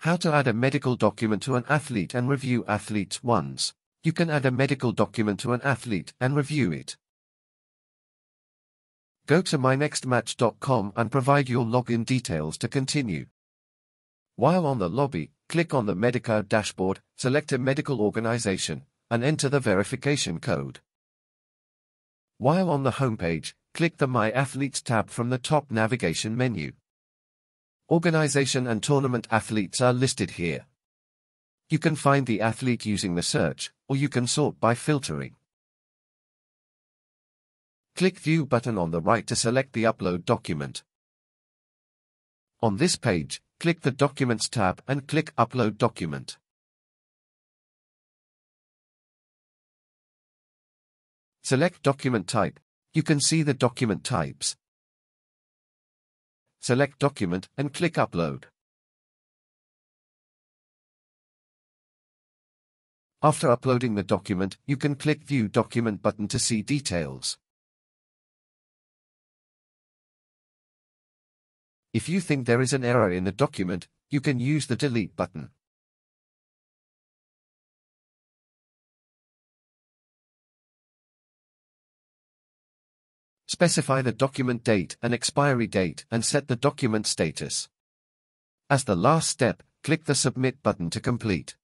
How to add a medical document to an athlete and review athlete's ones. You can add a medical document to an athlete and review it. Go to mynextmatch.com and provide your login details to continue. While on the lobby, click on the Medicare dashboard, select a medical organization, and enter the verification code. While on the homepage, click the My Athletes tab from the top navigation menu. Organization and tournament athletes are listed here. You can find the athlete using the search, or you can sort by filtering. Click View button on the right to select the upload document. On this page, click the Documents tab and click Upload Document. Select document type. You can see the document types. Select document and click Upload. After uploading the document, you can click View Document button to see details. If you think there is an error in the document, you can use the Delete button. Specify the document date and expiry date and set the document status. As the last step, click the Submit button to complete.